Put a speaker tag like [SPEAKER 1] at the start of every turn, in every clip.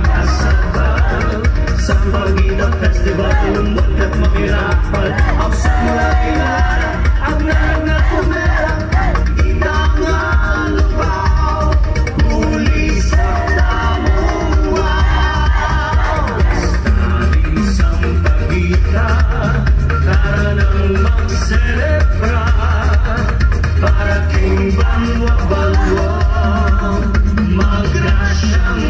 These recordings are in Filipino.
[SPEAKER 1] magkasabay Sa Festival ng buwan at makirapal Ang samurai na ang narang na kumera Para nang mag-celebra Para kay banwa-banwa Magrasya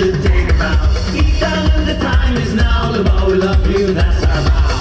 [SPEAKER 1] should about. Time the time is now, the we love you, that's our vow.